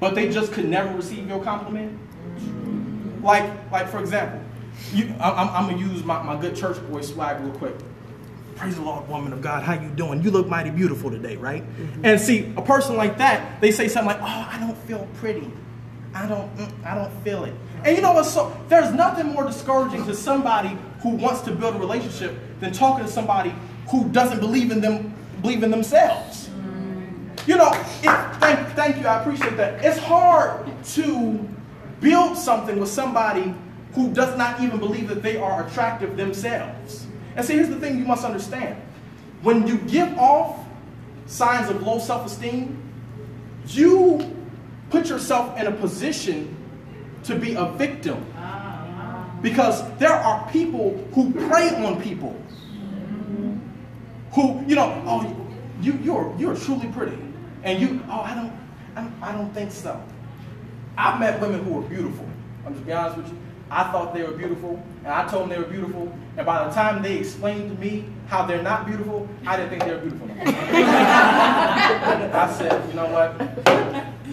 but they just could never receive your compliment? Like, like for example, you, I'm, I'm gonna use my, my good church boy swag real quick. Praise the Lord, woman of God. How you doing? You look mighty beautiful today, right? Mm-hmm. And see, a person like that, they say something like, "Oh, I don't feel pretty. I don't, mm, I don't feel it." And you know what? So there's nothing more discouraging to somebody who wants to build a relationship than talking to somebody who doesn't believe in them, believe in themselves. You know, it, thank, thank you. I appreciate that. It's hard to build something with somebody who does not even believe that they are attractive themselves. And see, here's the thing you must understand. When you give off signs of low self-esteem, you put yourself in a position to be a victim. Because there are people who prey on people. Who, you know, oh, you, you're, you're truly pretty. And you, oh, I don't, I don't, I don't think so. I've met women who are beautiful. I'm just be honest with you. I thought they were beautiful, and I told them they were beautiful, and by the time they explained to me how they're not beautiful, I didn't think they were beautiful. I said, you know what?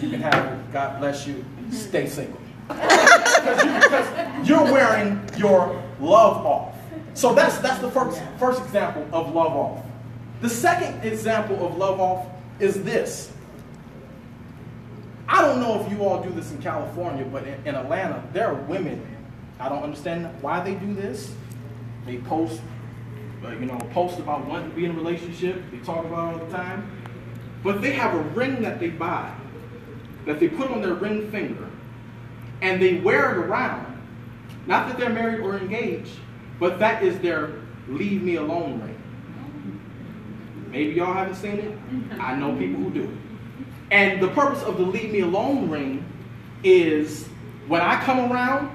You can have it. God bless you. Stay single. because, you, because you're wearing your love off. So that's that's the first first example of love off. The second example of love off is this. I don't know if you all do this in California, but in, in Atlanta, there are women I don't understand why they do this. They post, uh, you know, post about wanting to be in a relationship. They talk about it all the time. But they have a ring that they buy, that they put on their ring finger, and they wear it around. Not that they're married or engaged, but that is their leave me alone ring. Maybe y'all haven't seen it. Mm-hmm. I know people who do. And the purpose of the leave me alone ring is when I come around,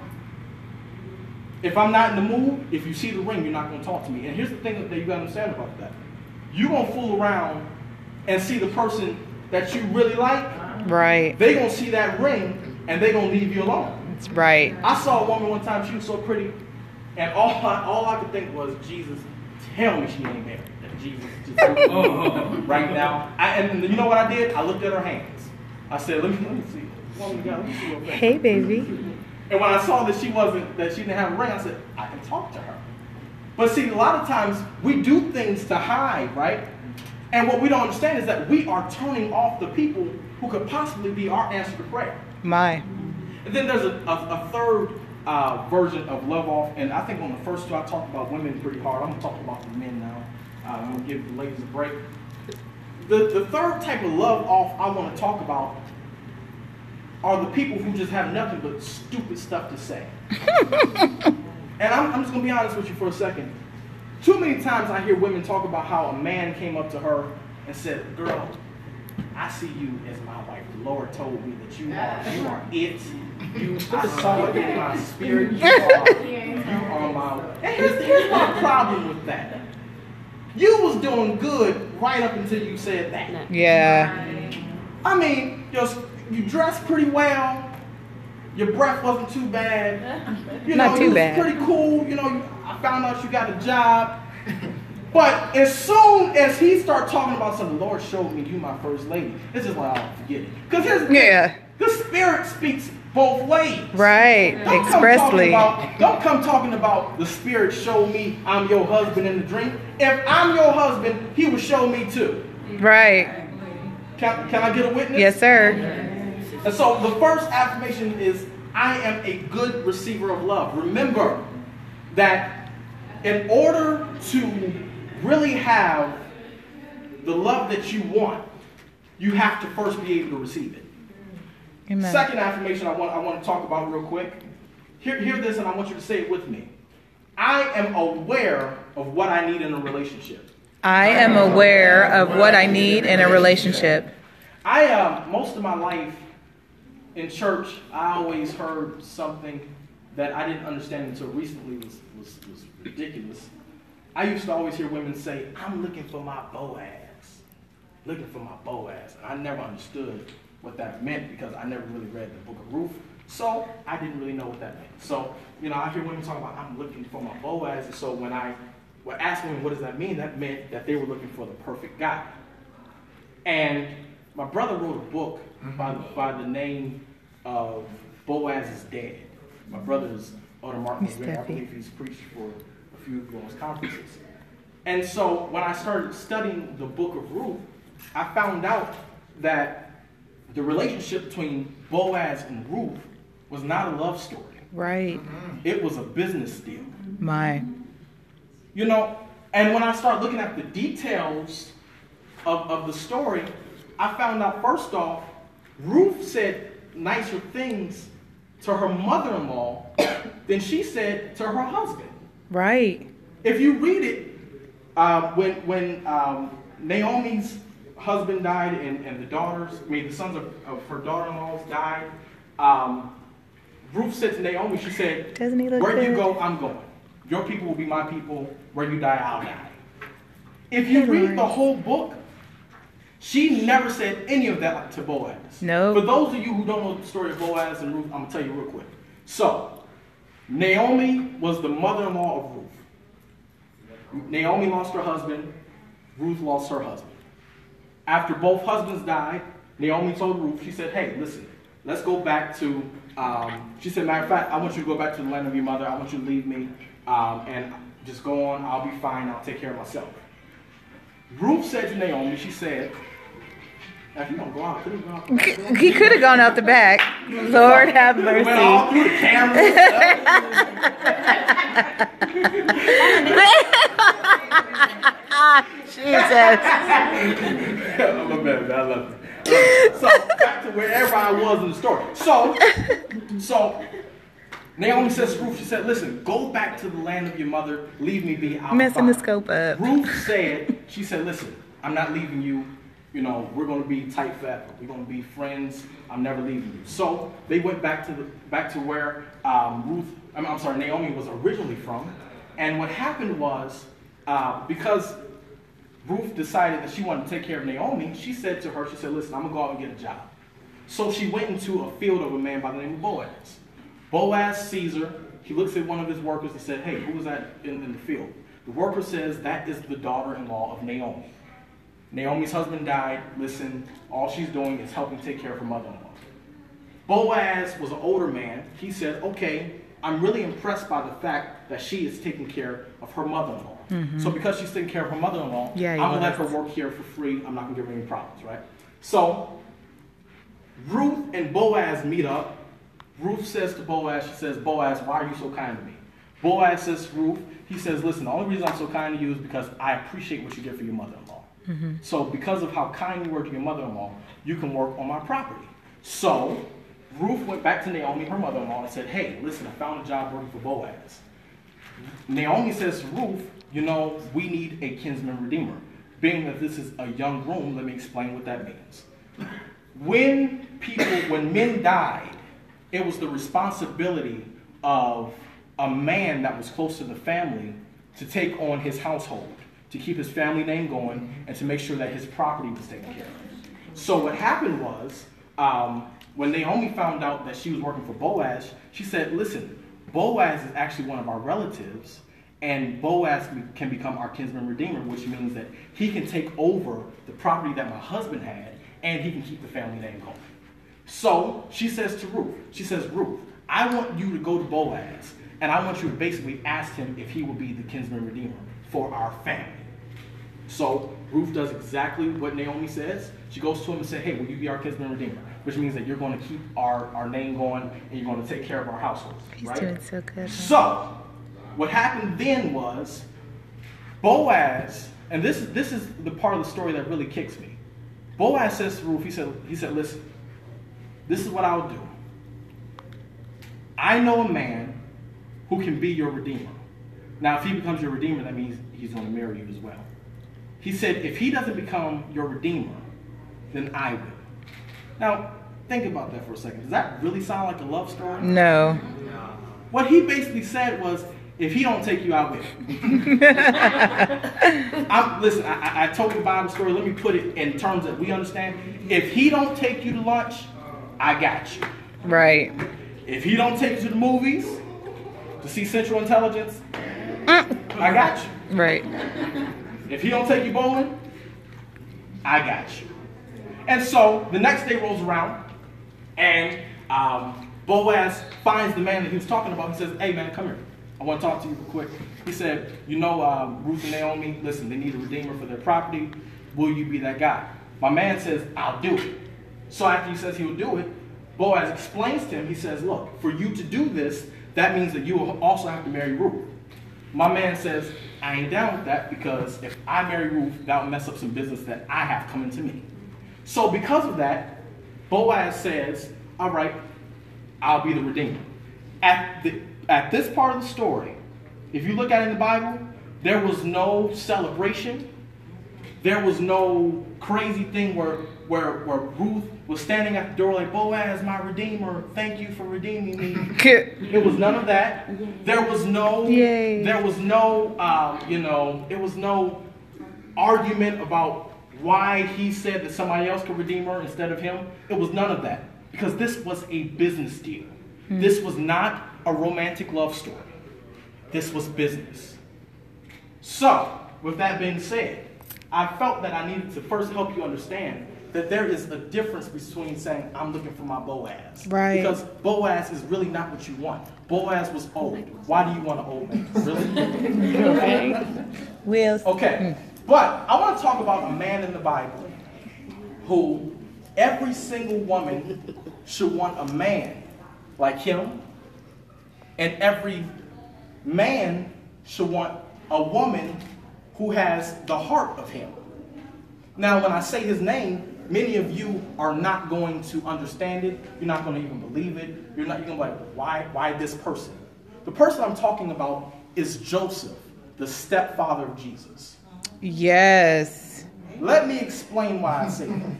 if I'm not in the mood, if you see the ring, you're not going to talk to me. And here's the thing that you got to understand about that. You're going to fool around and see the person that you really like. Right. They're going to see that ring and they're going to leave you alone. That's right. I saw a woman one time, she was so pretty, and all I, all I could think was, Jesus, tell me she ain't married. Jesus, just right now. I, and you know what I did? I looked at her hands. I said, let me, let me see. Woman of God, let me see Hey, baby. And when I saw that she wasn't, that she didn't have a ring, I said, I can talk to her. But see, a lot of times we do things to hide, right? And what we don't understand is that we are turning off the people who could possibly be our answer to prayer. My. And then there's a, a, a third uh, version of love off, and I think on the first two I talked about women pretty hard. I'm gonna talk about the men now. Uh, I'm gonna give the ladies a break. The, the third type of love off I want to talk about are the people who just have nothing but stupid stuff to say. and I'm, I'm just going to be honest with you for a second. Too many times I hear women talk about how a man came up to her and said, Girl, I see you as my wife. The Lord told me that you are, you are it. You, I saw it in my spirit. You are, you are my. And here's, here's my problem with that. You was doing good right up until you said that. Yeah. I mean, just you dressed pretty well. Your breath wasn't too bad. You know, Not too you was bad. pretty cool. You know, I found out you got a job. But as soon as he started talking about something, the Lord showed me you my first lady. It's just like, oh, forget it. Because here's the Yeah. the Spirit speaks both ways. Right. Don't come Expressly. talking About, don't come talking about the Spirit showed me I'm your husband in the dream. If I'm your husband, he would show me too. Right. Can, can I get a witness? Yes, sir. And so the first affirmation is I am a good receiver of love. Remember that in order to really have the love that you want, you have to first be able to receive it. Amen. Second affirmation I want, I want to talk about real quick. Hear, hear this, and I want you to say it with me. I am aware of what I need in a relationship. I am aware of what I need in a relationship. I, uh, most of my life in church, I always heard something that I didn't understand until recently was, was, was ridiculous. I used to always hear women say, I'm looking for my Boaz. Looking for my Boaz. And I never understood what that meant because I never really read the book of Ruth. So I didn't really know what that meant. So, you know, I hear women talk about, I'm looking for my Boaz. And so when I were asking them, what does that mean? That meant that they were looking for the perfect guy. And my brother wrote a book mm-hmm. by, by the name of Boaz's Dad. My brother's Elder Martin He's McGregor. I believe he's preached for a few of those conferences. And so when I started studying the book of Ruth, I found out that the relationship between Boaz and Ruth was not a love story. Right. It was a business deal. My. You know, and when I start looking at the details of, of the story, I found out first off, Ruth said nicer things to her mother in law than she said to her husband. Right. If you read it, uh, when, when um, Naomi's husband died and, and the daughters, I mean, the sons of, of her daughter in laws died, um, Ruth said to Naomi, she said, Doesn't he look Where you go, I'm going. Your people will be my people. Where you die, I'll die. If you read the whole book, she never said any of that to Boaz. No. For those of you who don't know the story of Boaz and Ruth, I'm going to tell you real quick. So, Naomi was the mother in law of Ruth. Naomi lost her husband, Ruth lost her husband. After both husbands died, Naomi told Ruth, she said, Hey, listen, let's go back to, um, she said, Matter of fact, I want you to go back to the land of your mother. I want you to leave me um, and just go on. I'll be fine. I'll take care of myself. Ruth said to Naomi, She said, He could have gone out the back. Lord have mercy. all through the cameras and stuff. Jesus. I'm a man. I love it. Uh, so back to wherever I was in the story. So, so Naomi says to Ruth, she said, "Listen, go back to the land of your mother. Leave me be. I'm Messing the scope up. Ruth said, she said, "Listen, I'm not leaving you. You know, we're going to be tight forever. We're going to be friends. I'm never leaving you." So they went back to the back to where um, Ruth, I'm, I'm sorry, Naomi was originally from. And what happened was uh, because Ruth decided that she wanted to take care of Naomi, she said to her, she said, listen, I'm to go out and get a job. So she went into a field of a man by the name of Boaz. Boaz her. He looks at one of his workers and said, hey, who was that in, in the field? The worker says, that is the daughter-in-law of Naomi. Naomi's husband died. Listen, all she's doing is helping take care of her mother-in-law. Boaz was an older man. He said, okay, I'm really impressed by the fact that she is taking care of her mother-in-law. So because she's taking care of her mother-in-law, Mm-hmm. Yeah, I'm gonna let her work here for free. I'm not gonna give her any problems, right? So Ruth and Boaz meet up. Ruth says to Boaz, she says, Boaz, why are you so kind to me? Boaz says Ruth, he says, listen, the only reason I'm so kind to you is because I appreciate what you did for your mother-in-law. So because of how kind you were to your mother-in-law, you can work on my property. So Ruth went back to Naomi, her mother-in-law, and said, hey, listen, I found a job working for Boaz. Naomi says to Ruth, you know, we need a kinsman redeemer. Being that this is a young groom, let me explain what that means. When people, when men died, it was the responsibility of a man that was close to the family to take on his household, to keep his family name going, and to make sure that his property was taken care of. So what happened was, um, when Naomi found out that she was working for Boaz, she said, listen, Boaz is actually one of our relatives, and Boaz can become our kinsman redeemer, which means that he can take over the property that my husband had, and he can keep the family name going. So she says to Ruth, she says, Ruth, I want you to go to Boaz, and I want you to basically ask him if he will be the kinsman redeemer for our family. So Ruth does exactly what Naomi says. She goes to him and says, Hey, will you be our kinsman redeemer? Which means that you're going to keep our, our name going and you're going to take care of our household. He's right? doing so good. So, what happened then was Boaz, and this is this is the part of the story that really kicks me. Boaz says to Ruth, he said, he said, listen, this is what I'll do. I know a man who can be your redeemer. Now, if he becomes your redeemer, that means he's going to marry you as well. He said, if he doesn't become your redeemer, then I will. Now, think about that for a second. Does that really sound like a love story? No. What he basically said was, if he don't take you, I will. I'm, listen, I, I- I told you the Bible story. Let me put it in terms that we understand. If he don't take you to lunch, I got you. Right. If he don't take you to the movies to see Central Intelligence, mm. I got you. Right. If he don't take you bowling, I got you. And so the next day rolls around, and um, Boaz finds the man that he was talking about. He says, Hey, man, come here. I want to talk to you real quick. He said, You know, um, Ruth and Naomi, listen, they need a redeemer for their property. Will you be that guy? My man says, I'll do it. So after he says he'll do it, Boaz explains to him, he says, Look, for you to do this, that means that you will also have to marry Ruth. My man says, I ain't down with that because if I marry Ruth, that'll mess up some business that I have coming to me. So because of that, Boaz says, All right, I'll be the redeemer. At, the, at this part of the story, if you look at it in the Bible, there was no celebration. There was no crazy thing where, where, where Ruth was standing at the door like, Boaz, my redeemer, thank you for redeeming me. it was none of that. There was no, Yay. there was no, um, you know, it was no argument about why he said that somebody else could redeem her instead of him. It was none of that because this was a business deal. This was not a romantic love story. This was business. So, with that being said, I felt that I needed to first help you understand that there is a difference between saying, I'm looking for my Boaz. Right. Because Boaz is really not what you want. Boaz was oh old. Why do you want an old man? Really? Will. Okay. Hmm. But I want to talk about a man in the Bible who every single woman should want a man like him, and every man should want a woman who has the heart of him. Now, when I say his name, many of you are not going to understand it. You're not going to even believe it. You're not. You're going to be like, why? Why this person? The person I'm talking about is Joseph, the stepfather of Jesus. Yes. Let me explain why I say that.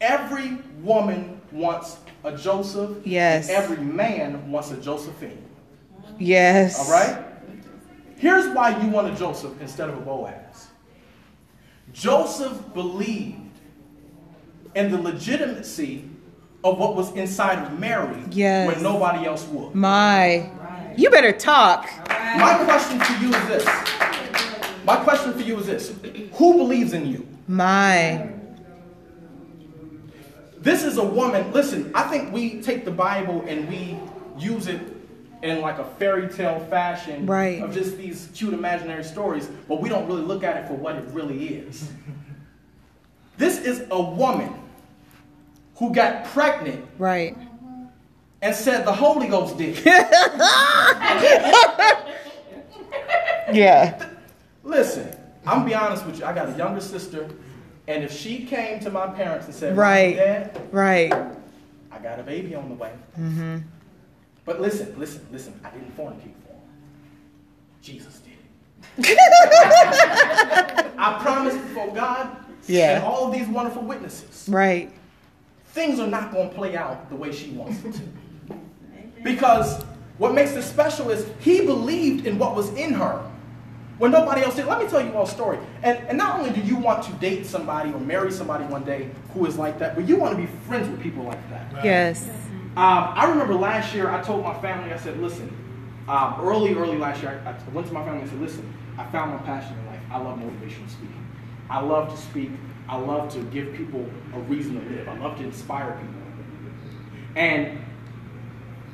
Every woman wants a Joseph. Yes. and every man wants a Josephine. Yes. All right? Here's why you want a Joseph instead of a Boaz. Joseph believed in the legitimacy of what was inside of Mary Yes. when nobody else would. My. You better talk. My question for you is this. My question for you is this. Who believes in you? My. This is a woman. Listen, I think we take the Bible and we use it in like a fairy tale fashion Right. of just these cute imaginary stories, but we don't really look at it for what it really is. this is a woman who got pregnant Right. and said the Holy Ghost did. Yeah. Listen, I'm gonna be honest with you. I got a younger sister, and if she came to my parents and said, Right. Dad, Right. I got a baby on the way. Mm-hmm. But listen, listen, listen. I didn't fornicate for him. Jesus did. It. I promise before God Yeah. and all of these wonderful witnesses, Right. things are not going to play out the way she wants it to. Because what makes this special is he believed in what was in her when nobody else did. Let me tell you all a story. And, and not only do you want to date somebody or marry somebody one day who is like that, but you want to be friends with people like that. Yes. Um, I remember last year I told my family, I said, listen, um, early, early last year, I, I went to my family and said, listen, I found my passion in life. I love motivational speaking. I love to speak. I love to give people a reason to live. I love to inspire people. And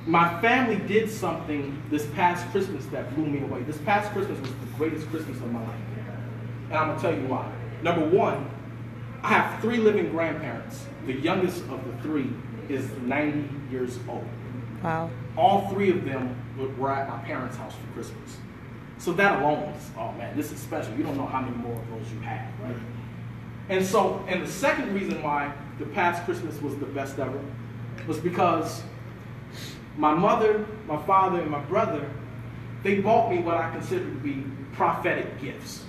my family did something this past Christmas that blew me away. This past Christmas was the greatest Christmas of my life. And I'm going to tell you why. Number one, I have three living grandparents. The youngest of the three is 90 years old. Wow. All three of them were- at my parents' house for Christmas. So that alone is, oh man, this is special. You don't know how many more of those you have, right? And so, and the second reason why the past Christmas was the best ever was because my mother, my father, and my brother, they bought me what I consider to be prophetic gifts.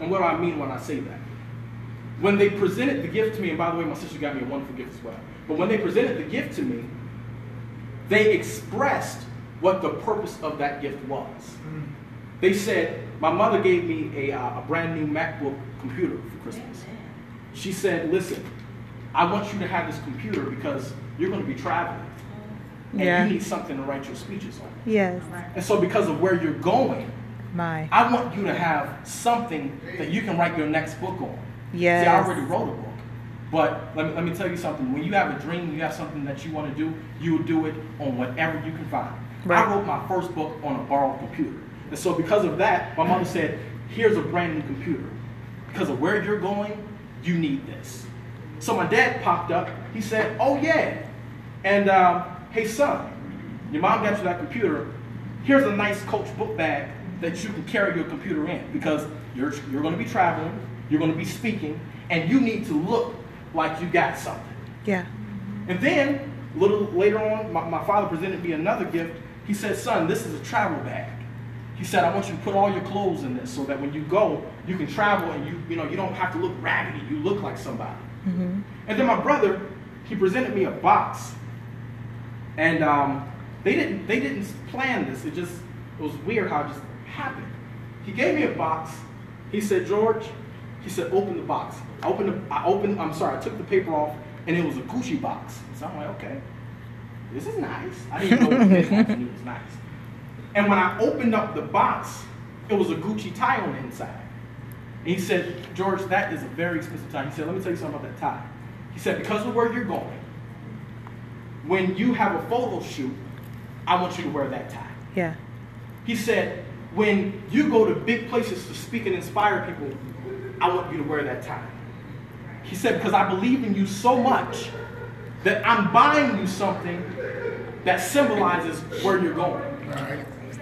And what do I mean when I say that? When they presented the gift to me, and by the way, my sister got me a wonderful gift as well. But when they presented the gift to me, they expressed what the purpose of that gift was. They said, my mother gave me a, uh, a brand new MacBook computer for Christmas. She said, listen, I want you to have this computer because you're going to be traveling. And Yeah. you need something to write your speeches on. Yes. And so because of where you're going, My. I want you to have something that you can write your next book on. Yes. See, I already wrote a book. But let me, let me tell you something. When you have a dream, you have something that you want to do, you will do it on whatever you can find. Right. I wrote my first book on a borrowed computer. And so because of that, my mother said, here's a brand new computer. Because of where you're going, you need this. So my dad popped up. He said, oh yeah. And um, hey son, your mom got you that computer. Here's a nice coach book bag that you can carry your computer in because you're, you're going to be traveling, you're going to be speaking, and you need to look like you got something. Yeah. And then, a little later on, my, my father presented me another gift. He said, Son, this is a travel bag. He said, I want you to put all your clothes in this so that when you go, you can travel and you, you know, you don't have to look raggedy. You look like somebody. Mm-hmm. And then my brother, he presented me a box. And um, they didn't they didn't plan this. It just it was weird how it just happened. He gave me a box. He said, George, he said, open the box. I opened the, I opened, I'm sorry, I took the paper off and it was a Gucci box. So I'm like, okay, this is nice. I didn't know what it was. I knew it was nice. And when I opened up the box, it was a Gucci tie on the inside. And he said, George, that is a very expensive tie. He said, let me tell you something about that tie. He said, because of where you're going, when you have a photo shoot, I want you to wear that tie. Yeah. He said, when you go to big places to speak and inspire people, I want you to wear that tie. He said, because I believe in you so much that I'm buying you something that symbolizes where you're going.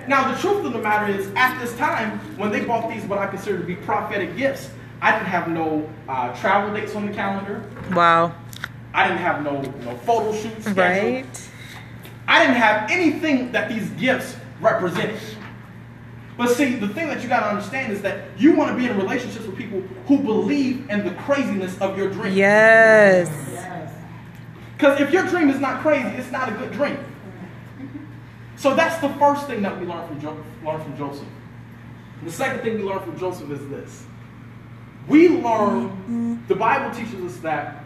Now, the truth of the matter is, at this time, when they bought these, what I consider to be prophetic gifts, I didn't have no uh, travel dates on the calendar. Wow. I didn't have no, no photo shoots. Right. I didn't have anything that these gifts represented. But see, the thing that you got to understand is that you want to be in relationships with people who believe in the craziness of your dream. Yes. Because if your dream is not crazy, it's not a good dream. So that's the first thing that we learn from, jo- learn from Joseph. The second thing we learn from Joseph is this. We learn, the Bible teaches us that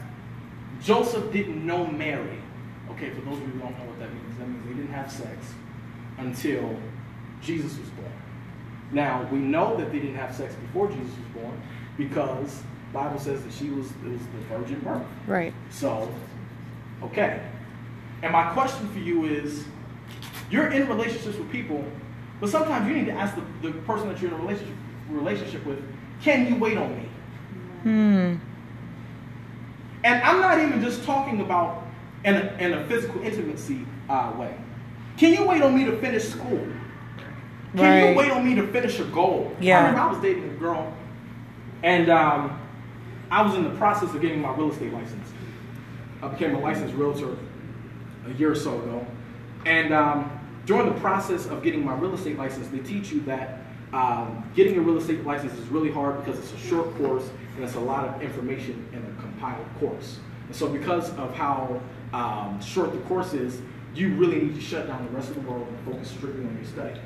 Joseph didn't know Mary. Okay, for those of you who don't know what that means, that means they didn't have sex until Jesus was born. Now, we know that they didn't have sex before Jesus was born because Bible says that she was, was the virgin birth. Right. So, okay. And my question for you is you're in relationships with people, but sometimes you need to ask the, the person that you're in a relationship, relationship with, can you wait on me? Hmm. And I'm not even just talking about in a, in a physical intimacy uh, way. Can you wait on me to finish school? Can Right. you wait on me to finish a goal? Yeah. I remember I was dating a girl, and um, I was in the process of getting my real estate license. I became a licensed realtor a year or so ago. And um, during the process of getting my real estate license, they teach you that um, getting a real estate license is really hard because it's a short course and it's a lot of information in a compiled course. And so, because of how um, short the course is, you really need to shut down the rest of the world and focus strictly on your study.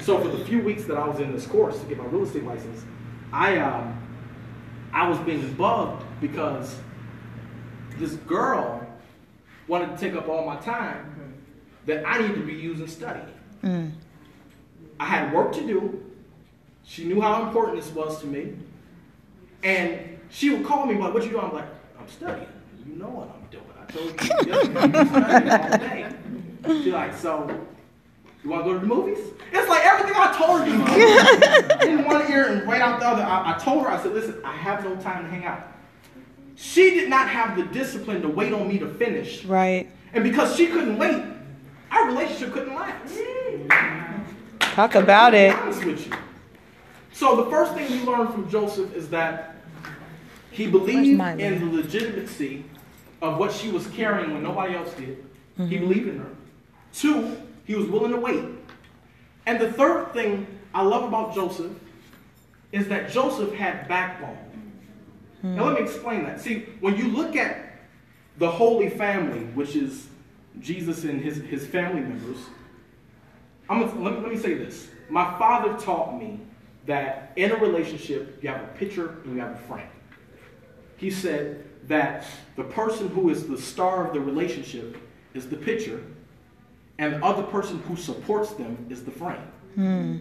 So, for the few weeks that I was in this course to get my real estate license, I um, I was being bugged because this girl wanted to take up all my time that I needed to be using studying. Mm. I had work to do. She knew how important this was to me. And she would call me, like, what you doing? I'm like, I'm studying. You know what I'm doing. I told you yesterday, I'm studying all day. She's like, so you want to go to the movies? It's like everything I told you in one ear and right out the other. I, I told her, I said, listen, I have no time to hang out. She did not have the discipline to wait on me to finish. Right. And because she couldn't wait, our relationship couldn't last. Talk about it. honest with you. So the first thing we learn from Joseph is that he believed in the legitimacy of what she was carrying when nobody else did. He Mm-hmm. believed in her. Two, he was willing to wait. And the third thing I love about Joseph is that Joseph had backbone. Hmm. Now let me explain that. See, when you look at the Holy Family, which is Jesus and his, his family members, I'm gonna, let, me, let me say this. My father taught me that in a relationship, you have a picture and you have a frame. He said that the person who is the star of the relationship is the picture, and the other person who supports them is the frame. Hmm.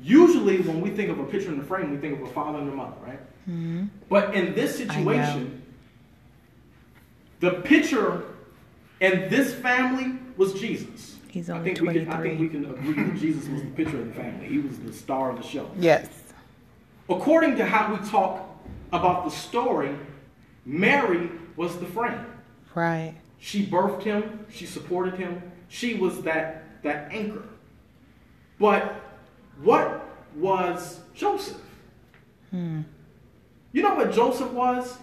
Usually, when we think of a picture in the frame, we think of a father and a mother, right? Hmm. But in this situation, The picture in this family was Jesus. He's I only think we can, I think we can agree that Jesus was the picture of the family. He was the star of the show. Yes. According to how we talk about the story, Mary was the friend. Right. She birthed him, she supported him, she was that, that anchor. But what was Joseph? Hmm. You know what Joseph was?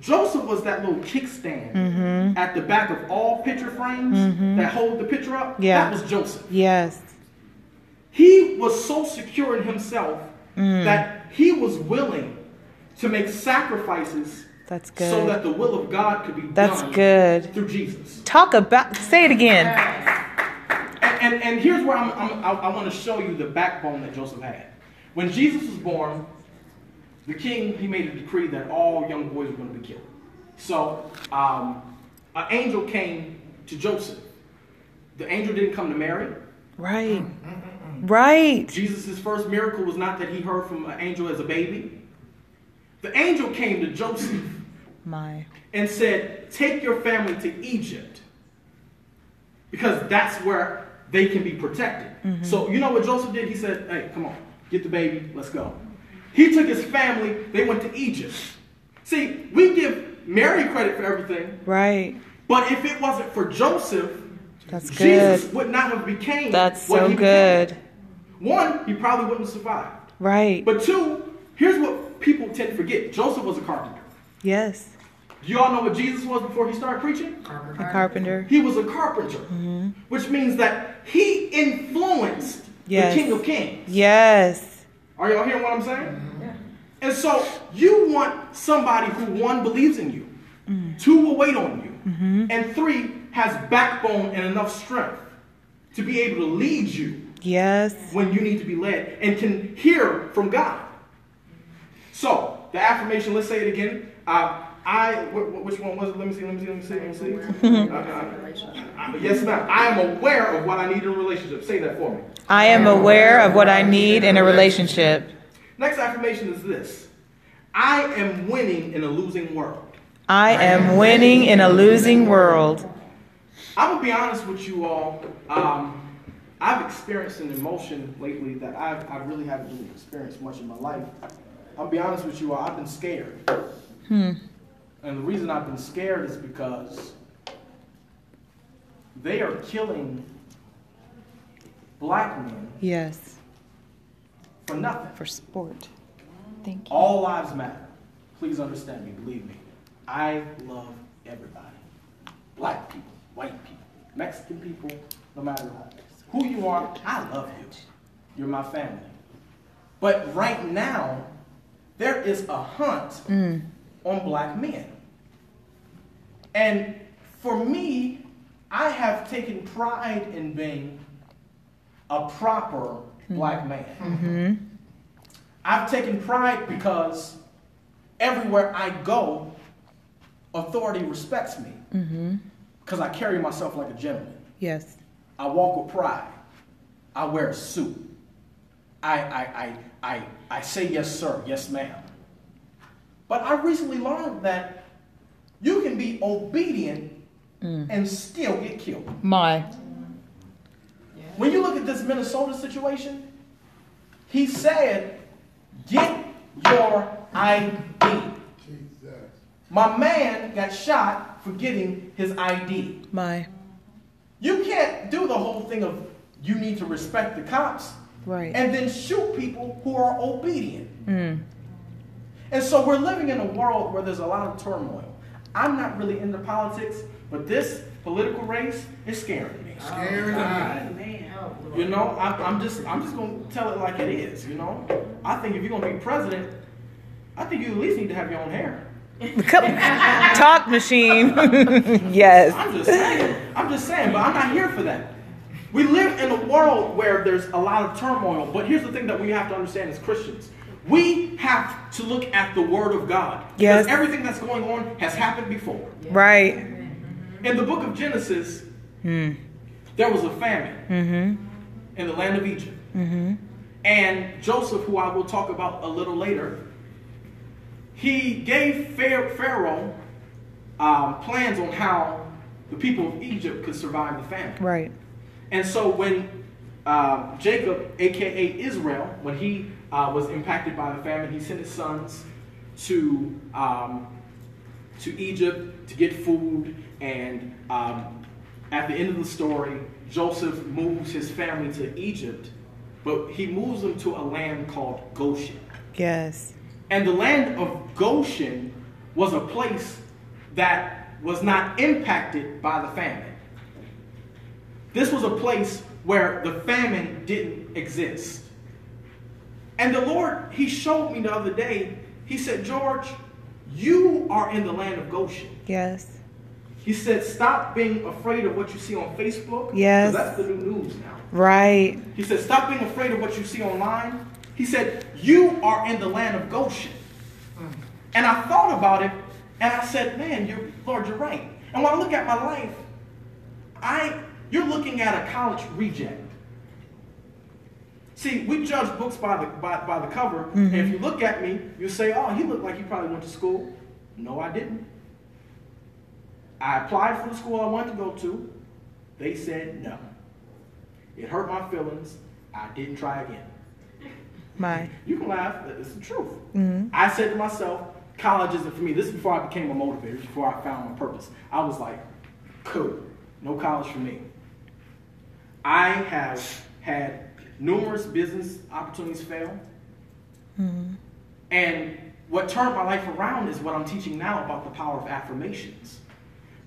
Joseph was that little kickstand mm-hmm. at the back of all picture frames mm-hmm. that hold the picture up. Yeah. That was Joseph. Yes. He was so secure in himself Mm. that he was willing to make sacrifices That's so good. that the will of God could be That's done good. through Jesus. Talk about. Say it again. And, and, and here's where I'm, I'm, I, I want to show you the backbone that Joseph had. When Jesus was born, the king he made a decree that all young boys were going to be killed. So um, an angel came to Joseph. The angel didn't come to Mary. Right. Mm, mm, mm, right. Jesus' first miracle was not that he heard from an angel as a baby. The angel came to Joseph My. and said, Take your family to Egypt because that's where they can be protected. Mm-hmm. So, you know what Joseph did? He said, Hey, come on, get the baby, let's go. He took his family, they went to Egypt. See, we give Mary credit for everything, Right. but if it wasn't for Joseph, That's Jesus good. would not have became That's what so he good. became. One, he probably wouldn't have survived. Right. But two, here's what people tend to forget Joseph was a carpenter. Yes. Do you all know what Jesus was before he started preaching? A carpenter. He was a carpenter, mm-hmm. which means that he influenced Yes. the King of Kings. Yes. Are y'all hearing what I'm saying? Mm-hmm. Yeah. And so you want somebody who, one, believes in you, mm-hmm. two, will wait on you, and three, has backbone and enough strength to be able to lead you Yes. when you need to be led and can hear from God. So, the affirmation, let's say it again. Uh, I, wh- wh- which one was it? Let me see, let me see, let me see, let me see. Uh, uh, uh, yes, ma'am. I am aware of what I need in a relationship. Say that for me. I am aware of what I need in a relationship. Next affirmation is this I am winning in a losing world. I am winning in a losing world. I'm gonna be honest with you all. Um, I've experienced an emotion lately that I've, I really haven't really experienced much in my life. I'll be honest with you all. I've been scared, Hmm. And the reason I've been scared is because they are killing black men Yes. for nothing. For sport. Thank you. All lives matter. Please understand me. Believe me. I love everybody. Black people, white people, Mexican people, no matter who you are, I love you. You're my family. But right now, there is a hunt Mm. On black men. And for me, I have taken pride in being a proper black man. Mm-hmm. I've taken pride because everywhere I go, authority respects me Mm-hmm. because I carry myself like a gentleman. Yes. I walk with pride. I wear a suit. I, I, I, I, I say yes, sir, yes, ma'am. But I recently learned that you can be obedient and still get killed. My. When you look at this Minnesota situation, he said, get your ID. My man got shot for getting his ID. My. You can't do the whole thing of you need to respect the cops Right. and then shoot people who are obedient. Mm. And so we're living in a world where there's a lot of turmoil. I'm not really into politics, but this political race is scaring me. Scaring oh, You know, I'm, I'm just I'm just gonna tell it like it is. You know, I think if you're gonna be president, I think you at least need to have your own hair. Talk machine. yes. I'm just saying. I'm just saying, but I'm not here for that. We live in a world where there's a lot of turmoil, but here's the thing that we have to understand as Christians. We have to look at the Word of God. Yes. Because everything that's going on has happened before. Right. In the book of Genesis, Mm. there was a famine Mm-hmm. in the land of Egypt. Mm-hmm. And Joseph, who I will talk about a little later, he gave Pharaoh um, plans on how the people of Egypt could survive the famine. Right. And so when uh, Jacob, aka Israel, when he uh, was impacted by the famine, he sent his sons to um, to Egypt to get food. And um, at the end of the story, Joseph moves his family to Egypt, but he moves them to a land called Goshen. Yes. And the land of Goshen was a place that was not impacted by the famine. This was a place where the famine didn't exist. And the Lord, He showed me the other day, He said, George, you are in the land of Goshen. Yes. He said, stop being afraid of what you see on Facebook. Yes. That's the new news now. Right. He said, Stop being afraid of what you see online. He said, You are in the land of Goshen. And I thought about it and I said, Man, you're, Lord, you're right. And when I look at my life, I you're looking at a college reject. See, we judge books by the by, by the cover. And if you look at me, you say, Oh, he looked like he probably went to school. No, I didn't. I applied for the school I wanted to go to. They said no. It hurt my feelings. I didn't try again. My. You can laugh, but it's the truth. Mhm. I said to myself, college isn't for me. This is before I became a motivator, before I found my purpose. I was like, cool, no college for me. I have had numerous business opportunities fail. Mhm. And what turned my life around is what I'm teaching now about the power of affirmations.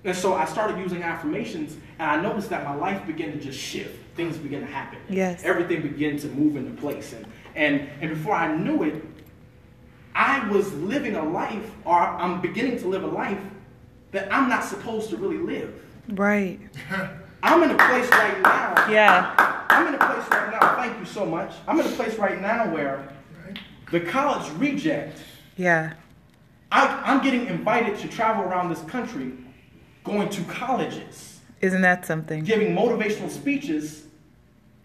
And so I started using affirmations, and I noticed that my life began to just shift. Things began to happen. Yes. Everything began to move into place. And, and, and before I knew it, I was living a life, or I'm beginning to live a life that I'm not supposed to really live. Right. I'm in a place right now. Yeah. I'm in a place right now. Thank you so much. I'm in a place right now where the college reject Yeah. I, I'm getting invited to travel around this country, going to colleges, Isn't that something? giving motivational speeches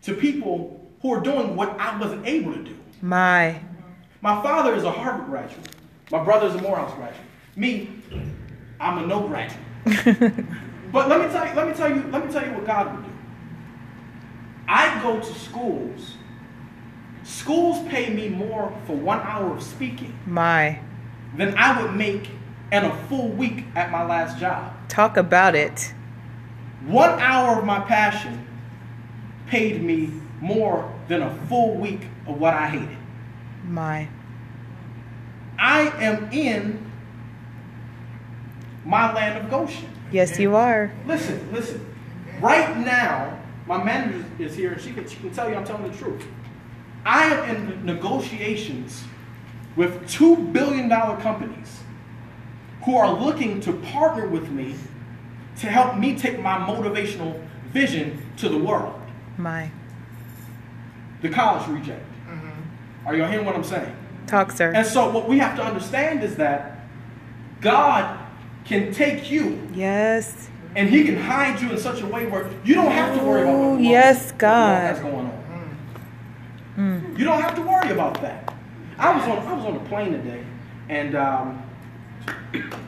to people who are doing what I wasn't able to do. My. My father is a Harvard graduate. My brother is a Morehouse graduate. Me, I'm a no graduate. but let me tell you, let me tell you, let me tell you what God would do. I go to schools. Schools pay me more for one hour of speaking My. than I would make in a full week at my last job. Talk about it. One hour of my passion paid me more than a full week of what I hated. My. I am in my land of Goshen. Yes, you are. Listen, listen. Right now, my manager is here and she can, she can tell you I'm telling the truth. I am in negotiations with $2 billion companies who are looking to partner with me to help me take my motivational vision to the world. My. The college reject. Mm-hmm. Are y'all hearing what I'm saying? Talk, sir. And so, what we have to understand is that God can take you Yes. and He can hide you in such a way where you don't have to worry about what what- yes, what God. that's going on. You don't have to worry about that. I was on I was on a plane today, and um,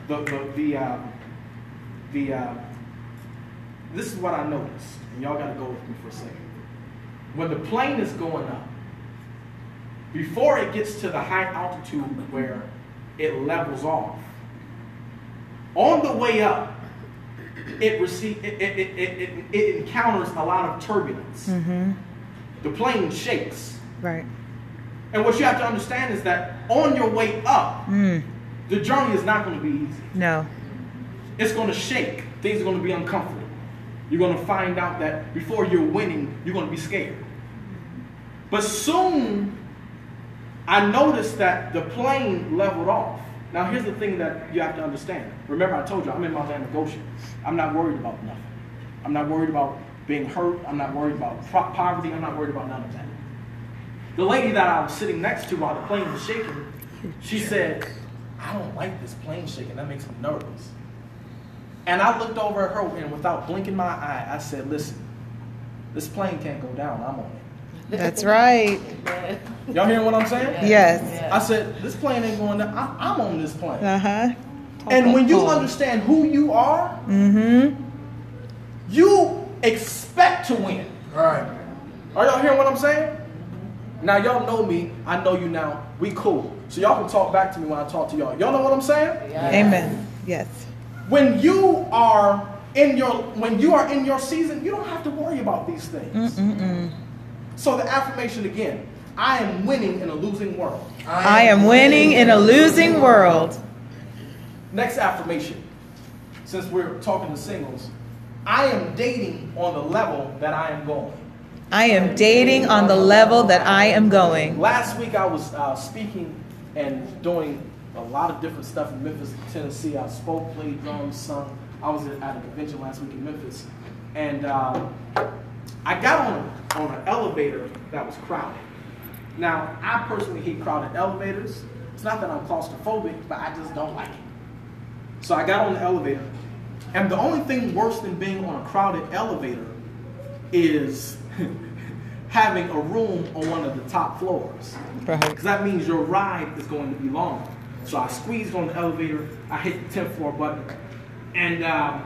the the the uh, the uh, this is what I noticed, and y'all got to go with me for a second. When the plane is going up, before it gets to the high altitude where it levels off, on the way up, it receive it, it, it, it, it encounters a lot of turbulence. Mm-hmm. The plane shakes. Right. And what you have to understand is that on your way up, Mm. the journey is not going to be easy. No. It's going to shake. Things are going to be uncomfortable. You're going to find out that before you're winning, you're going to be scared. But soon, I noticed that the plane leveled off. Now, here's the thing that you have to understand. Remember, I told you I'm in my land of Goshen. I'm not worried about nothing. I'm not worried about being hurt. I'm not worried about poverty. I'm not worried about none of that. The lady that I was sitting next to while the plane was shaking, she said, I don't like this plane shaking. That makes me nervous. And I looked over at her and without blinking my eye, I said, Listen, this plane can't go down. I'm on it. That's right. Y'all hearing what I'm saying? Yes. I said, This plane ain't going down. I, I'm on this plane. Uh huh. And when you understand who you are, mm-hmm. you expect to win. All right. Are y'all hearing what I'm saying? Now y'all know me. I know you now. We cool. So y'all can talk back to me when I talk to y'all. Y'all know what I'm saying? Yes. Amen. Yes. When you are in your when you are in your season, you don't have to worry about these things. So the affirmation again: I am winning in a losing world. I am winning in a losing world. Next affirmation, since we're talking to singles, I am dating on the level that I am going. I am dating on the level that I am going. Last week I was uh, speaking and doing a lot of different stuff in Memphis, Tennessee. I spoke, played drums, sung. I was at a convention last week in Memphis, and uh, I got on on an elevator that was crowded. Now I personally hate crowded elevators. It's not that I'm claustrophobic, but I just don't like it. So I got on the elevator, and the only thing worse than being on a crowded elevator is having a room on one of the top floors. Right. Because that means your ride is going to be long. So I squeezed on the elevator, I hit the 10th floor button, and um,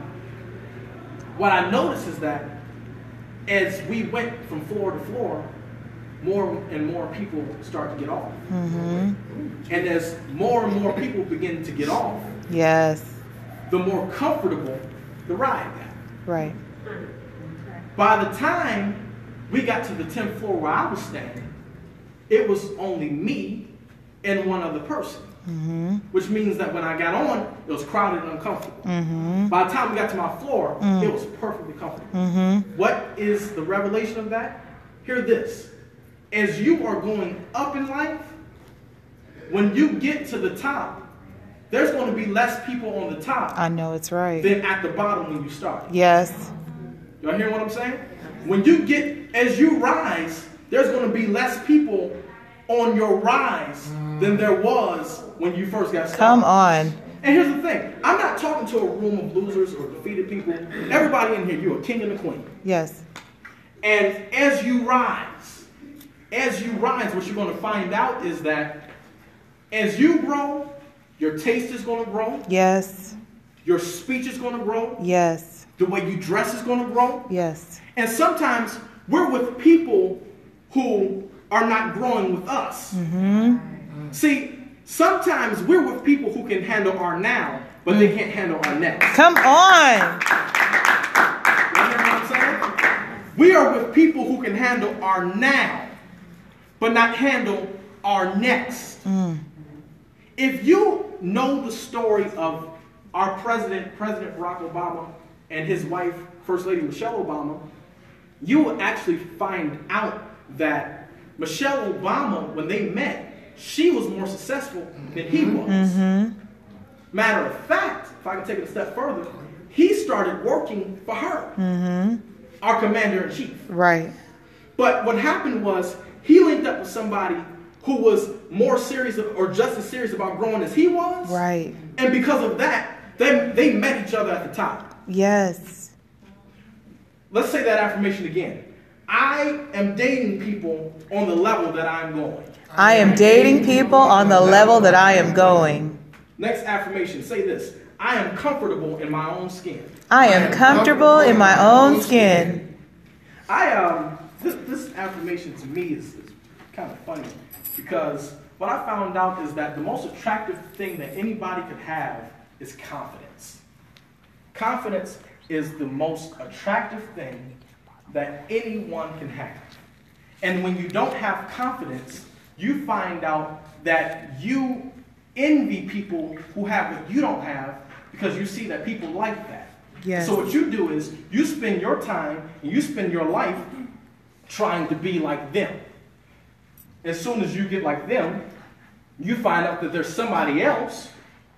what I noticed is that as we went from floor to floor, more and more people start to get off. Mm-hmm. And as more and more people begin to get off, Yes. the more comfortable the ride got. Right. Mm-hmm. By the time we got to the 10th floor where I was standing, it was only me and one other person. Mm-hmm. Which means that when I got on, it was crowded and uncomfortable. Mm-hmm. By the time we got to my floor, mm-hmm. it was perfectly comfortable. What is the revelation of that? Hear this. As you are going up in life, when you get to the top, there's going to be less people on the top I know it's right. than at the bottom when you start. Yes. Y'all hear what I'm saying? When you get, as you rise, there's going to be less people on your rise than there was when you first got started. Come on. And here's the thing I'm not talking to a room of losers or defeated people. Everybody in here, you're a king and a queen. Yes. And as you rise, as you rise, what you're going to find out is that as you grow, your taste is going to grow, Yes. your speech is going to grow, Yes. the way you dress is going to grow. Yes. And sometimes we're with people who are not growing with us. Mm-hmm. See, sometimes we're with people who can handle our now, but they mm. can't handle our next. Come on. You hear what I'm saying? We are with people who can handle our now, but not handle our next. Mm. If you know the story of our president, President Barack Obama, and his wife, First Lady Michelle Obama, you will actually find out that Michelle Obama, when they met, she was more successful than he mm-hmm. was. Mm-hmm. Matter of fact, if I can take it a step further, he started working for her, mm-hmm. our commander in chief. Right. But what happened was he linked up with somebody who was more serious or just as serious about growing as he was. Right. And because of that, they, they met each other at the top. Yes. Let's say that affirmation again. I am dating people on the level that I'm going. I am dating people on the level that I am going. Next affirmation, say this. I am comfortable in my own skin. I am comfortable in my own skin. I um this, this affirmation to me is, is kind of funny because what I found out is that the most attractive thing that anybody could have is confidence. Confidence is the most attractive thing that anyone can have. And when you don't have confidence, you find out that you envy people who have what you don't have because you see that people like that. Yes. So what you do is you spend your time and you spend your life trying to be like them. As soon as you get like them, you find out that there's somebody else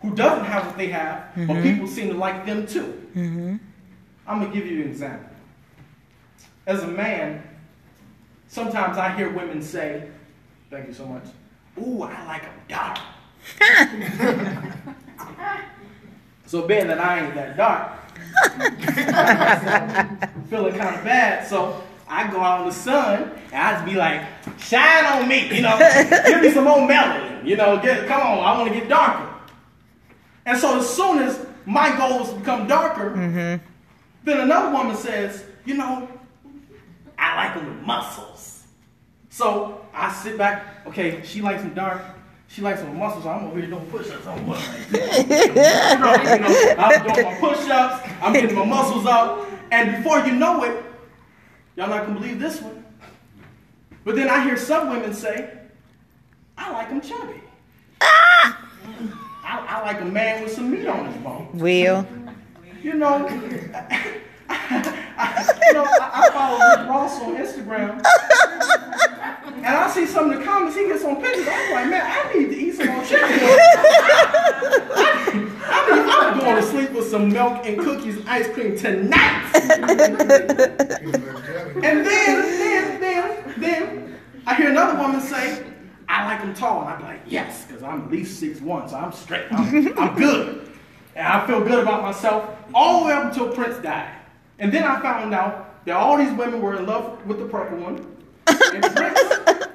who doesn't have what they have, but mm-hmm. people seem to like them too. Mm-hmm. I'm gonna give you an example. As a man, sometimes I hear women say, "Thank you so much." Ooh, I like them dark. so being that I ain't that dark, I'm feeling kind of bad, so I go out in the sun and I just be like, "Shine on me," you know, give me some more melanin, you know, get come on, I want to get darker. And so as soon as my goal was to become darker, mm-hmm. then another woman says, you know, I like them with muscles. So I sit back, okay, she likes them dark. She likes them with muscles, so I'm over here doing push-ups. I'm, what, like, you know, I'm doing my push-ups, I'm getting my muscles up, and before you know it, y'all not gonna believe this one. But then I hear some women say, I like them chubby. Ah! I, I like a man with some meat on his bone. Will. You know, I, you know, I, I follow Rick Ross on Instagram, and I see some of the comments he gets on pictures. I'm like, man, I need to eat some more chicken. I mean, I'm going to sleep with some milk and cookies, and ice cream tonight. And then, then, then, then, I hear another woman say, I like them tall. And I'm like, yes, because I'm at least 6'1, so I'm straight. I'm, I'm good. And I feel good about myself all the way up until Prince died. And then I found out that all these women were in love with the purple one. And Prince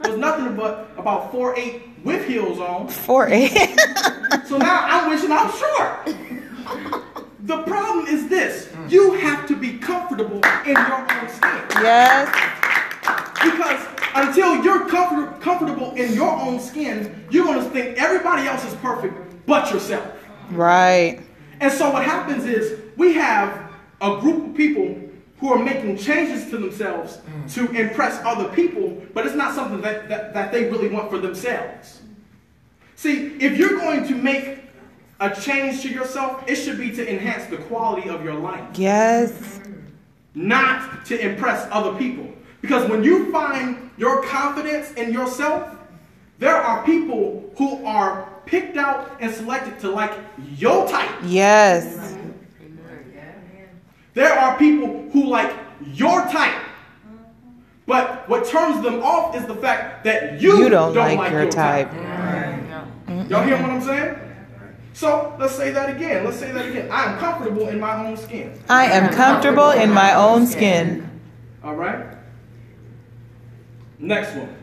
was nothing but about 4'8 with heels on. Four eight. So now I'm wishing I'm short. The problem is this mm. you have to be comfortable in your own skin. yes. Because until you're comfort- comfortable in your own skin, you're going to think everybody else is perfect but yourself. Right. And so what happens is we have a group of people who are making changes to themselves mm. to impress other people, but it's not something that, that, that they really want for themselves. See, if you're going to make a change to yourself, it should be to enhance the quality of your life Yes. not to impress other people. Because when you find your confidence in yourself, there are people who are picked out and selected to like your type. Yes. There are people who like your type. But what turns them off is the fact that you, You don't like your type. Y'all hear what I'm saying? So let's say that again. Let's say that again. I am comfortable in my own skin. I am comfortable in my own skin. All right. Next one.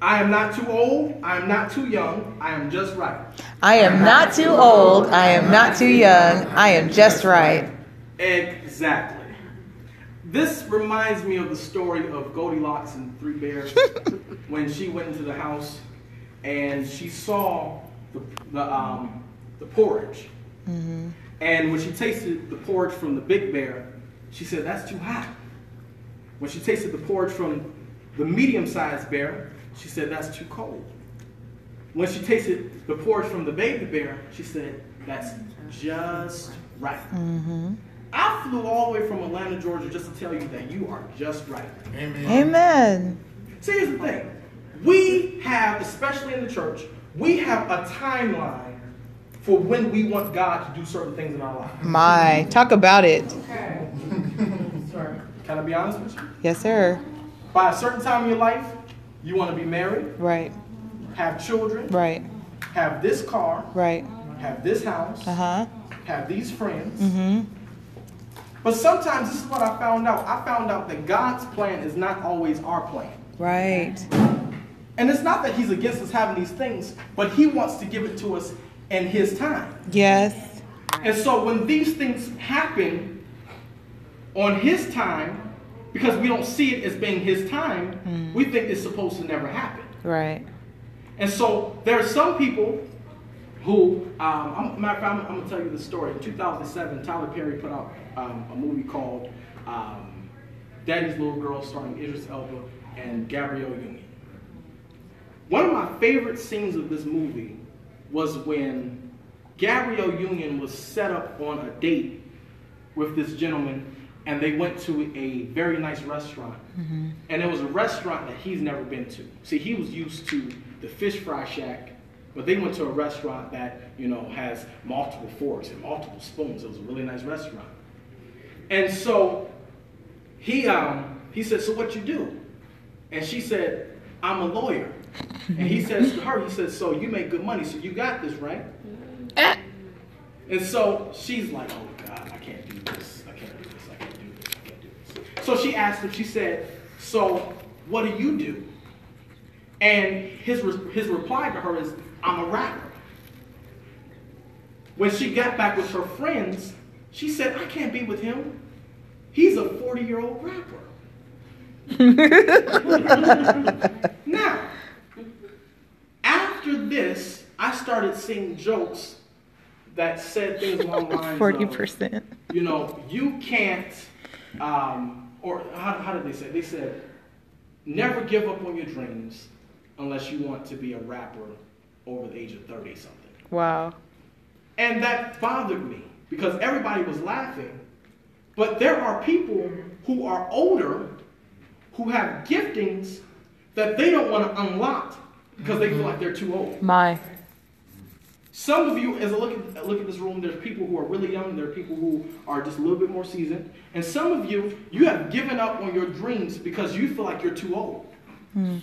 I am not too old. I am not too young. I am just right. I am not too old. I am not too young. I am just right. Exactly. This reminds me of the story of Goldilocks and Three Bears when she went into the house and she saw the, the, um, the porridge. And when she tasted the porridge from the big bear, she said, That's too hot. When she tasted the porridge from the medium sized bear, she said, That's too cold. When she tasted the porridge from the baby bear, she said, That's just right. I flew all the way from Atlanta, Georgia, just to tell you that you are just right. Amen. Amen. See, here's the thing. We have, especially in the church, we have a timeline for when we want God to do certain things in our life. My. Talk about it. Can I be honest with you? Yes, sir. By a certain time in your life, you want to be married, Right. have children, Right. have this car, Right. have this house, Uh huh. have these friends. Mm-hmm. But sometimes this is what I found out. I found out that God's plan is not always our plan. Right. And it's not that He's against us having these things, but He wants to give it to us in His time. Yes. And so when these things happen on His time, because we don't see it as being His time, hmm. we think it's supposed to never happen. Right. And so there are some people who, um, I'm, matter of fact, I'm, I'm going to tell you the story. In 2007, Tyler Perry put out um, a movie called um, Daddy's Little Girl, starring Idris Elba and Gabrielle Union. One of my favorite scenes of this movie was when Gabrielle Union was set up on a date with this gentleman, and they went to a very nice restaurant. And it was a restaurant that he's never been to. See, he was used to the fish fry shack, but they went to a restaurant that, you know, has multiple forks and multiple spoons. It was a really nice restaurant. And so he um he said, So what you do? And she said, I'm a lawyer. And he says to her, he says, So you make good money, so you got this, right? And so she's like, Oh God, I can't do this. I can't do this. I can't do this. I can't do this. So she asked him, she said, So what do you do? And his, his reply to her is, I'm a rapper. when she got back with her friends, she said, I can't be with him. He's a 40 year old rapper. now, after this, I started seeing jokes that said things along the lines Forty of, percent. you know, you can't, um, or how, how did they say? it? They said, never give up on your dreams unless you want to be a rapper over the age of 30 something. Wow. And that bothered me because everybody was laughing. But there are people who are older who have giftings that they don't want to unlock because they feel like they're too old. My. Some of you, as I look at, look at this room, there's people who are really young, there are people who are just a little bit more seasoned. And some of you, you have given up on your dreams because you feel like you're too old. Hmm.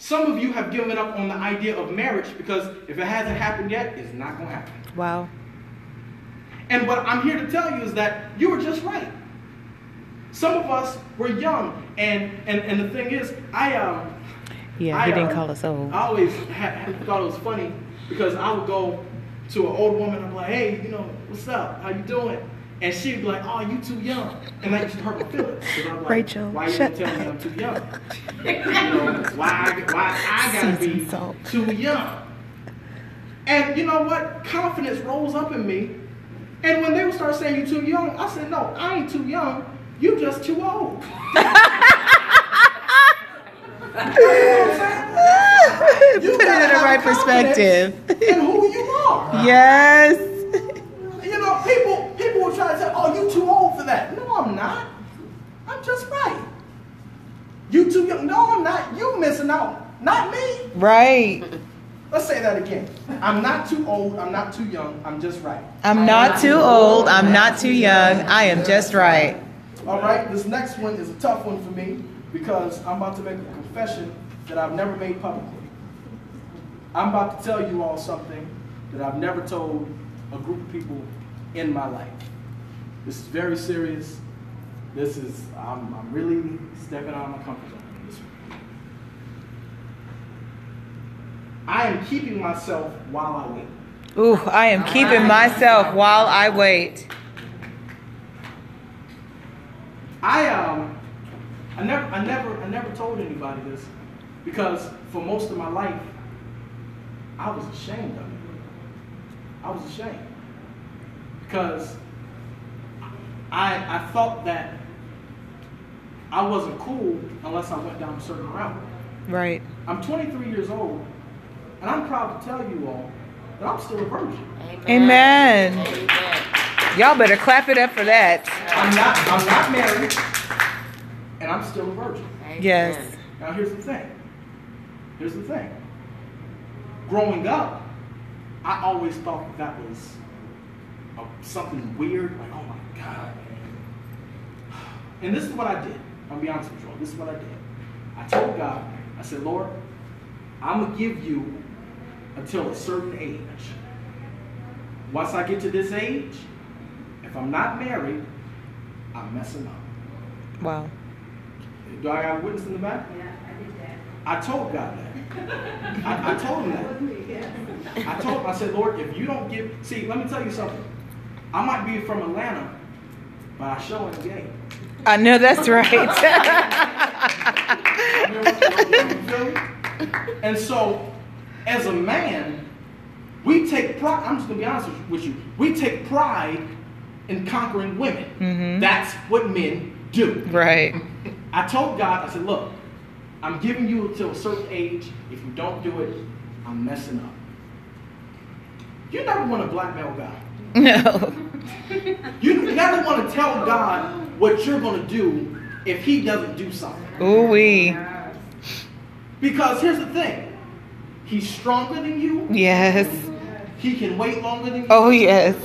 Some of you have given up on the idea of marriage because if it hasn't happened yet, it's not going to happen. Wow. And what I'm here to tell you is that you were just right. Some of us were young, and and, and the thing is, I um Yeah, I, he didn't uh, call us old. I always ha- ha- thought it was funny because I would go to an old woman. I'm like, hey, you know, what's up? How you doing? And she'd be like, oh, you too young. And that used to hurt my feelings. like, Rachel, why you shut gonna tell me I'm too young? you know, why I, why I gotta be Seasoned salt. too young? And you know what? Confidence rose up in me. And when they would start saying you too young, I said, no, I ain't too young. You just too old. You Put it in the right perspective. in who you are. yes. You know, people people will try to say, "Oh, you too old for that." No, I'm not. I'm just right. You too young. No, I'm not. You missing out. Not me. Right. Let's say that again. I'm not too old. I'm not too young. I'm just right. I'm not too old. I'm not too young. I am just right. All right. This next one is a tough one for me because I'm about to make a confession that I've never made publicly. I'm about to tell you all something that I've never told a group of people in my life. This is very serious. This is, I'm, I'm really stepping out of my comfort zone this. I am keeping myself while I wait. Ooh, I am keeping myself while I wait. I um, I never, I never, I never told anybody this because for most of my life, I was ashamed of it. I was ashamed because I, I thought that I wasn't cool unless I went down a certain route. Right. I'm 23 years old, and I'm proud to tell you all that I'm still a virgin. Amen. Amen. Y'all better clap it up for that. I'm not, I'm not married, and I'm still a virgin. Amen. Yes. Now here's the thing. Here's the thing. Growing up, I always thought that, that was uh, something weird. Like, oh my God, man. And this is what I did. I'll be honest with you. all. This is what I did. I told God, I said, Lord, I'm gonna give you until a certain age. Once I get to this age, if I'm not married, I'm messing up. Wow. Do I have a witness in the back? Yeah, I did that. I told God that. I, I told him that. I told him, I said, Lord, if you don't give, see, let me tell you something. I might be from Atlanta, but I show ain't gay. I know that's right. You know, you feel me? And so, as a man, we take pride, I'm just gonna be honest with you, we take pride in conquering women. Mhm. That's what men do. right. I told God, I said, look, I'm giving you until a certain age. If you don't do it, I'm messing up. You never want to blackmail God. No. You never want to tell God what you're going to do if He doesn't do something. Ooh wee. Because here's the thing He's stronger than you, Yes. He can wait longer than you. Oh yes.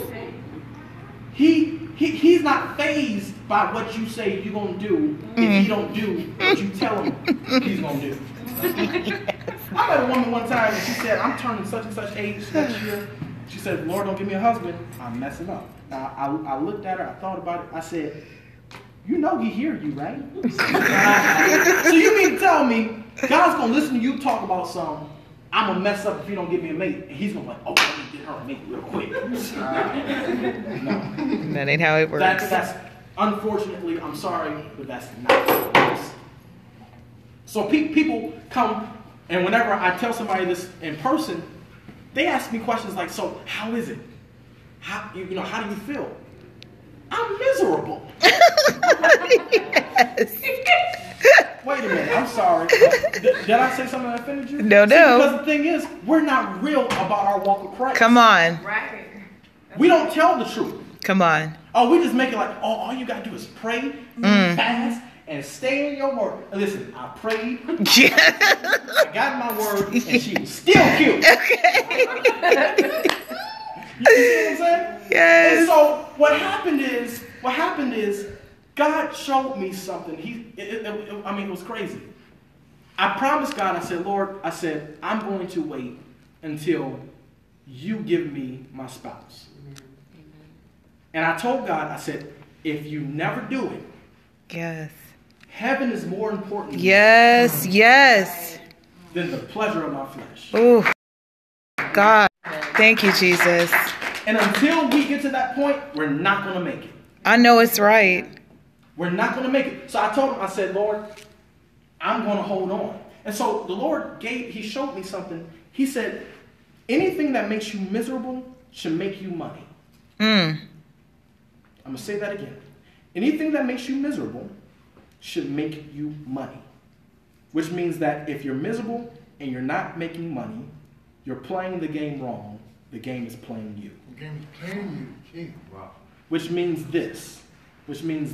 He, he He's not fazed by what you say you're going to do if He mm. don't do what you tell Him He's going to do. I met a woman one time and she said, I'm turning such and such age next year. She said, Lord, don't give me a husband. I'm messing up. I, I, I looked at her, I thought about it. I said, You know he hear you, right? so you mean to tell me God's gonna listen to you talk about something I'm gonna mess up if you don't give me a mate. And he's gonna be like, oh, let me get her a mate real quick. no. That ain't how it works. That's, that's unfortunately, I'm sorry, but that's not how it works. So pe- people come, and whenever I tell somebody this in person, they ask me questions like, "So how is it? How you, you know? How do you feel?" I'm miserable. Wait a minute. I'm sorry. Did, did I say something that offended you? No, See, no. Because the thing is, we're not real about our walk with Christ. Come on. Right. We don't tell the truth. Come on. Oh, we just make it like, oh, all you gotta do is pray, mm. fast, and stay in your word. Listen, I prayed, Yeah. I got my word, and she was still cute. you see what I'm saying? And Yes. so what happened is, what happened is, God showed me something. He, it, it- it- I mean, it was crazy. I promised God. I said, Lord, I said, I'm going to wait until you give me my spouse. And I told God, I said, if you never do it, Yes. heaven is more important Yes. Yes. than the pleasure of my flesh. Ooh. God. Thank you, Jesus. And until we get to that point, we're not going to make it. I know it's right. We're not going to make it. So I told him, I said, Lord, I'm going to hold on. And so the Lord gave, He showed me something. He said, anything that makes you miserable should make you money. Mm. I'm going to say that again. Anything that makes you miserable should make you money. Which means that if you're miserable and you're not making money, you're playing the game wrong. The game is playing you. The game is playing you. Gee, wow. Which means this. Which means